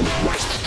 West.